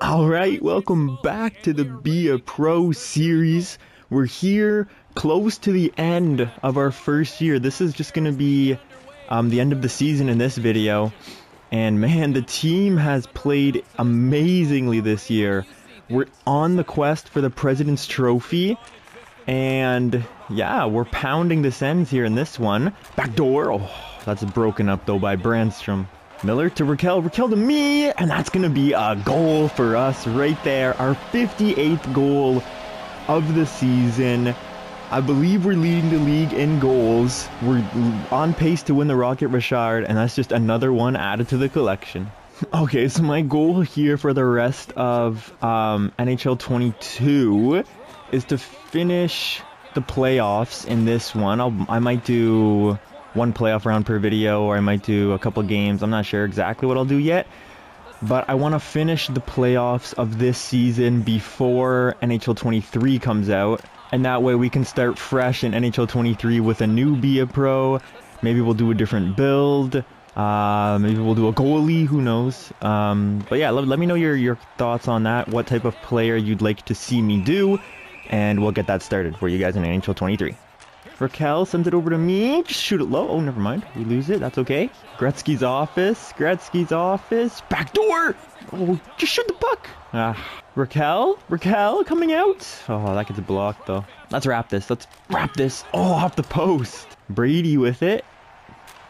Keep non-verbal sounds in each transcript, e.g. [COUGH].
All right, welcome back to the Be a Pro series. We're here close to the end of our first year. This is just going to be um, the end of the season in this video. And man, the team has played amazingly this year. We're on the quest for the President's Trophy. And yeah, we're pounding this ends here in this one. Back door. Oh, that's broken up though by Brännström. Miller to Raquel, Raquel to me, and that's going to be a goal for us right there. Our 58th goal of the season. I believe we're leading the league in goals. We're on pace to win the Rocket Richard, and that's just another one added to the collection. [LAUGHS] okay, so my goal here for the rest of um, NHL 22 is to finish the playoffs in this one. I'll, I might do one playoff round per video, or I might do a couple games. I'm not sure exactly what I'll do yet. But I want to finish the playoffs of this season before NHL 23 comes out. And that way we can start fresh in NHL 23 with a new Be a Pro. Maybe we'll do a different build. Uh, maybe we'll do a goalie. Who knows? Um, but yeah, let, let me know your, your thoughts on that. What type of player you'd like to see me do. And we'll get that started for you guys in NHL 23. Raquel sends it over to me. Just shoot it low. Oh, never mind. We lose it. That's okay. Gretzky's office. Gretzky's office. Back door. Oh, just shoot the puck. Ah, Raquel? Raquel coming out? Oh, that gets blocked though. Let's wrap this. Let's wrap this. Oh, off the post. Brady with it.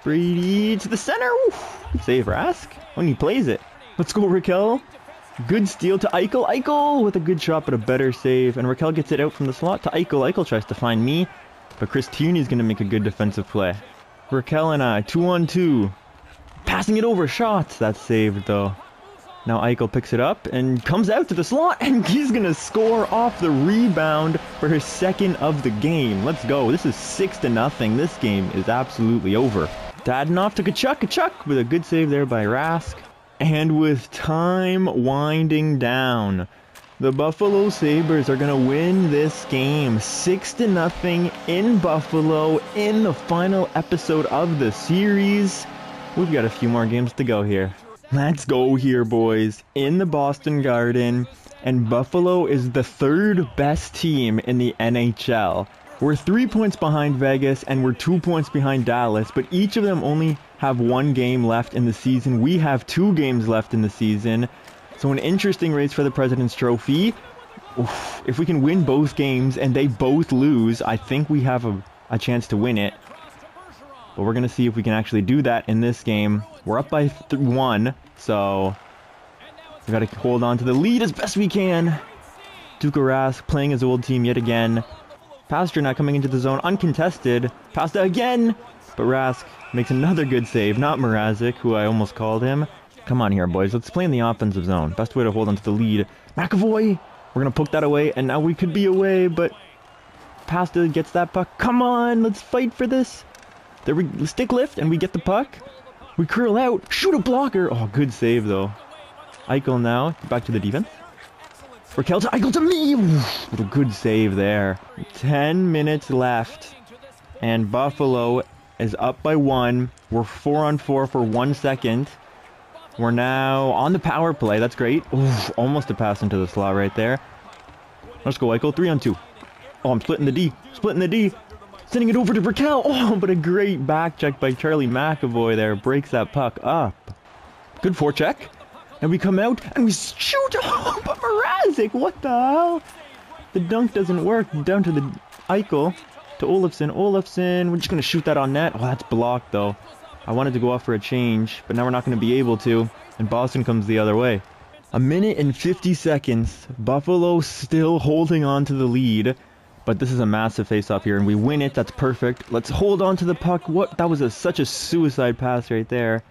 Brady to the center. Oof. Save Rask. When he plays it. Let's go, Raquel. Good steal to Eichel. Eichel with a good shot, but a better save. And Raquel gets it out from the slot to Eichel. Eichel tries to find me. But Chris Tierney is going to make a good defensive play. Raquel and I, 2 on 2. Passing it over shots. That's saved though. Now Eichel picks it up and comes out to the slot [LAUGHS] and he's going to score off the rebound for his second of the game. Let's go. This is 6 to nothing. This game is absolutely over. Tkachuk, Tkachuk with a good save there by Rask. And with time winding down, the Buffalo Sabres are going to win this game 6 to nothing in Buffalo in the final episode of the series. We've got a few more games to go here. Let's go here, boys. In the Boston Garden, and Buffalo is the third best team in the NHL. We're three points behind Vegas, and we're two points behind Dallas, but each of them only have one game left in the season. We have two games left in the season. So an interesting race for the President's Trophy. Oof, if we can win both games and they both lose, I think we have a, a chance to win it. But we're going to see if we can actually do that in this game. We're up by one, so we got to hold on to the lead as best we can. Tuukka Rask playing his old team yet again. Pastrnak coming into the zone uncontested. Pasta again, but Rask makes another good save. Not Mrazek, who I almost called him. Come on here, boys. Let's play in the offensive zone. Best way to hold on to the lead. McAvoy! We're going to poke that away, and now we could be away, but Pasta gets that puck. Come on, let's fight for this. There we stick lift, and we get the puck. We curl out. Shoot a blocker. Oh, good save, though. Eichel now. Back to the defense. Raquel to Eichel to me. What a good save there. 10 minutes left. And Buffalo is up by one. We're four on four for one second. We're now on the power play. That's great. Almost a pass into the slot right there. Let's go, Eichel. Three on two. Oh, I'm splitting the D. Splitting the D. Sending it over to Raquel. [LAUGHS] Oh, but a great back check by Charlie McAvoy there. Breaks that puck up. Good forecheck. And we come out and we shoot. [LAUGHS] Oh, but Mrazek, what the hell? The dunk doesn't work. Down to the Eichel. To Olofsson. Olofsson. We're just going to shoot that on net. Oh, that's blocked, though. I wanted to go off for a change, but now we're not going to be able to, and Boston comes the other way. A minute and 50 seconds. Buffalo still holding on to the lead, but this is a massive face-off here, and we win it. That's perfect. Let's hold on to the puck. What? That was a, such a suicide pass right there.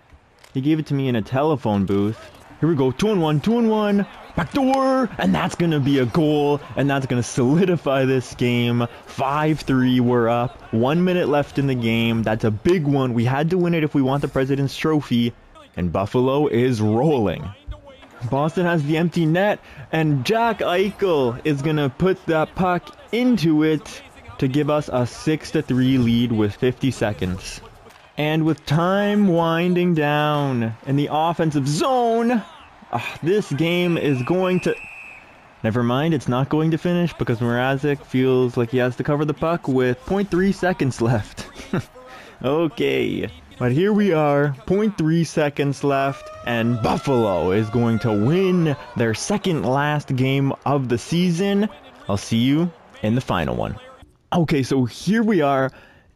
He gave it to me in a telephone booth. Here we go. Two and one. Two and one. Back door! And that's going to be a goal, and that's going to solidify this game. 5-3, we're up. One minute left in the game. That's a big one. We had to win it if we want the President's Trophy. And Buffalo is rolling. Boston has the empty net, and Jack Eichel is going to put that puck into it to give us a 6-3 lead with 50 seconds. And with time winding down in the offensive zone, Uh, this game is going to... Never mind, it's not going to finish because Mrazek feels like he has to cover the puck with 0.3 seconds left. [LAUGHS] okay, but here we are, 0.3 seconds left, and Buffalo is going to win their second last game of the season. I'll see you in the final one. Okay, so here we are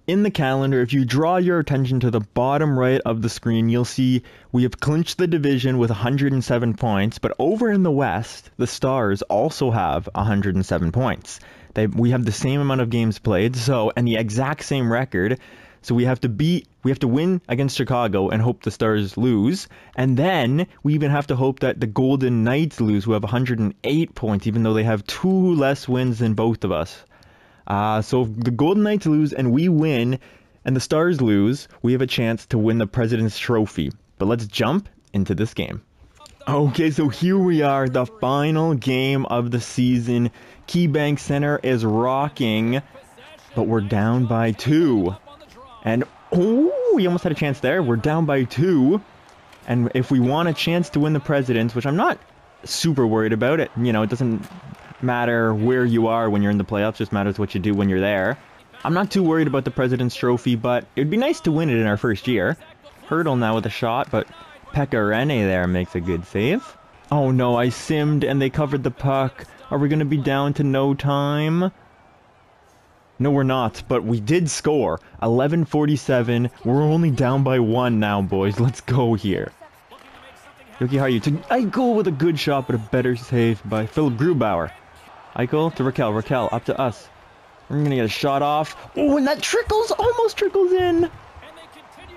in the calendar, if you draw your attention to the bottom right of the screen, you'll see we have clinched the division with 107 points, but over in the West, the Stars also have 107 points. They, we have the same amount of games played, so and the exact same record. So we have to beat, we have to win against Chicago and hope the Stars lose, and then we even have to hope that the Golden Knights lose, who have 108 points, even though they have two less wins than both of us. Uh, so if the Golden Knights lose and we win, and the Stars lose, we have a chance to win the President's Trophy. But let's jump into this game. Okay, so here we are, the final game of the season. KeyBank Center is rocking, but we're down by two. And, oh, we almost had a chance there. We're down by two. And if we want a chance to win the Presidents, which I'm not super worried about it, you know, it doesn't matter where you are when you're in the playoffs, just matters what you do when you're there. I'm not too worried about the President's Trophy, but it'd be nice to win it in our first year. Hurdle now with a shot, but Pekka Rinne there makes a good save. Oh no, I simmed and they covered the puck. Are we going to be down to no time? No, we're not, but we did score. 11:47. We're only down by one now, boys. Let's go here. Jokiharju to Eichel with a good shot, but a better save by Philipp Grubauer. Eichel to Raquel. Raquel up to us. We're gonna get a shot off. Oh, and that trickles, almost trickles in.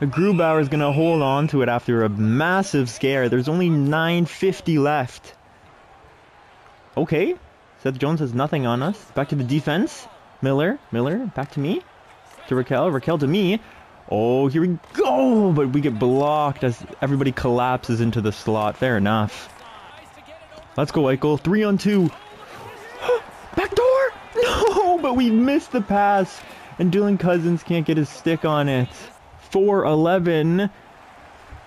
Grubauer is gonna hold on to it after a massive scare. There's only 950 left. Okay. Seth Jones has nothing on us. Back to the defense. Miller. Miller. Back to me. To Raquel. Raquel to me. Oh, here we go! But we get blocked as everybody collapses into the slot. Fair enough. Let's go, Eichel. Three on two. But we missed the pass. And Dylan Cozens can't get his stick on it. 4-11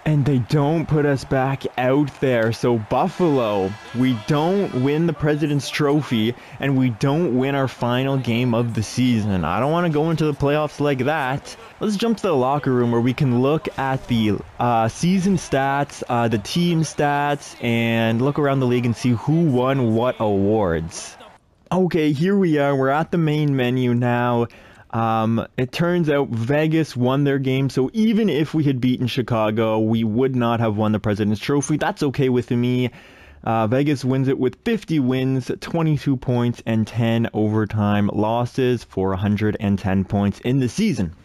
and they don't put us back out there. So, Buffalo, we don't win the President's Trophy and we don't win our final game of the season. I don't want to go into the playoffs like that. Let's jump to the locker room where we can look at the uh, season stats, uh, the team stats, and look around the league and see who won what awards. Okay, here we are. We're at the main menu now. Um, it turns out Vegas won their game, so even if we had beaten Chicago, we would not have won the President's Trophy. That's okay with me. Uh, Vegas wins it with 50 wins, 22 points, and 10 overtime losses for 110 points in the season.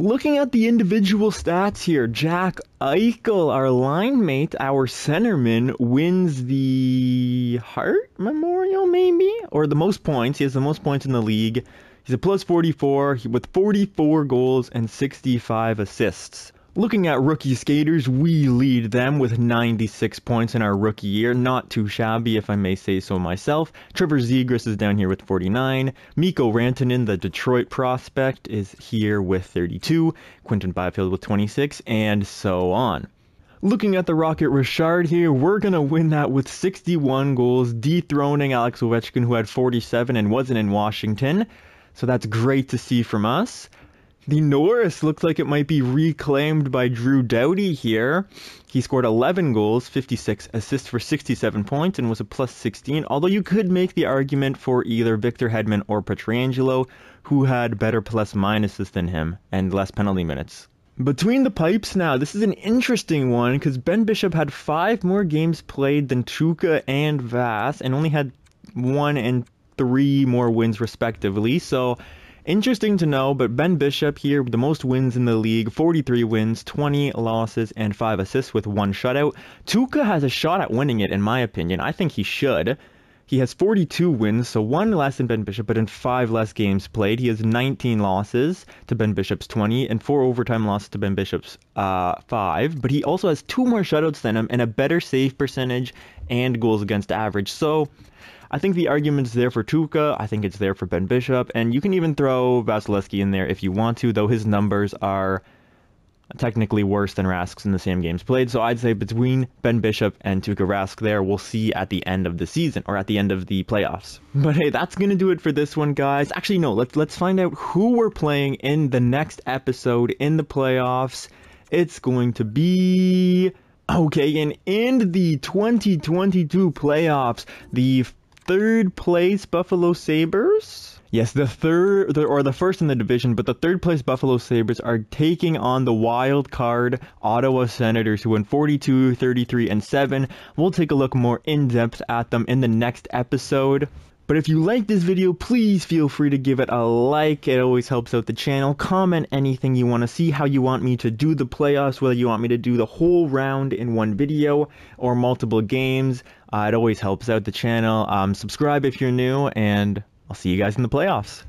Looking at the individual stats here, Jack Eichel, our line mate, our centerman, wins the Hart Memorial, maybe? Or the most points. He has the most points in the league. He's a plus 44 with 44 goals and 65 assists. Looking at rookie skaters, we lead them with 96 points in our rookie year. Not too shabby, if I may say so myself. Trevor Zegras is down here with 49. Mikko Rantanen, the Detroit prospect, is here with 32. Quinton Byfield with 26, and so on. Looking at the Rocket Richard here, we're going to win that with 61 goals, dethroning Alex Ovechkin, who had 47 and wasn't in Washington. So that's great to see from us. The Norris looks like it might be reclaimed by Drew Doughty here. He scored 11 goals, 56 assists for 67 points, and was a plus 16. Although you could make the argument for either Victor Hedman or Pietrangelo, who had better plus minuses than him and less penalty minutes. Between the pipes now, this is an interesting one because Ben Bishop had five more games played than Tuukka and Vass, and only had one and three more wins respectively. So interesting to know, but Ben Bishop here, with the most wins in the league 43 wins, 20 losses, and 5 assists with one shutout. Tuukka has a shot at winning it, in my opinion. I think he should. He has 42 wins, so one less than Ben Bishop, but in five less games played. He has 19 losses to Ben Bishop's 20, and four overtime losses to Ben Bishop's uh, five. But he also has two more shutouts than him, and a better save percentage and goals against average. So I think the argument's there for Tuukka. I think it's there for Ben Bishop, and you can even throw Vasilevskiy in there if you want to, though his numbers are technically worse than Rask's in the same games played. So I'd say between Ben Bishop and Tuukka Rask there, we'll see at the end of the season or at the end of the playoffs. [LAUGHS] But hey, that's gonna do it for this one, guys. Actually, no, let's let's find out who we're playing in the next episode in the playoffs. It's going to be okay, and in the 2022 playoffs, the third place Buffalo Sabres Yes, the third, or the first in the division, but the third place Buffalo Sabres are taking on the wild card Ottawa Senators, who win 42, 33, and 7. We'll take a look more in depth at them in the next episode. But if you like this video, please feel free to give it a like. It always helps out the channel. Comment anything you want to see, how you want me to do the playoffs, whether you want me to do the whole round in one video or multiple games. Uh, it always helps out the channel. Um, subscribe if you're new, and I'll see you guys in the playoffs.